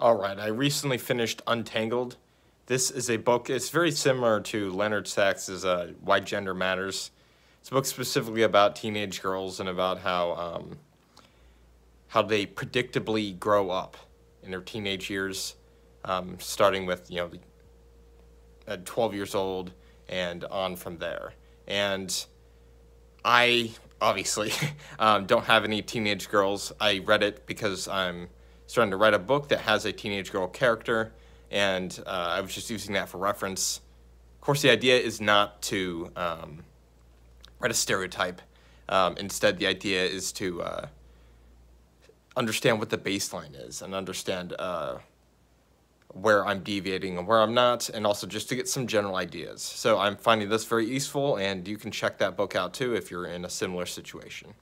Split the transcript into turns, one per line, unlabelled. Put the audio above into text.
All right, I recently finished Untangled. This is a book, it's very similar to Leonard Sax's uh, Why Gender Matters. It's a book specifically about teenage girls and about how, um, how they predictably grow up in their teenage years, um, starting with, you know, at 12 years old and on from there. And I obviously um, don't have any teenage girls. I read it because I'm starting to write a book that has a teenage girl character, and uh, I was just using that for reference. Of course, the idea is not to um, write a stereotype. Um, instead, the idea is to uh, understand what the baseline is and understand uh, where I'm deviating and where I'm not, and also just to get some general ideas. So I'm finding this very useful, and you can check that book out too if you're in a similar situation.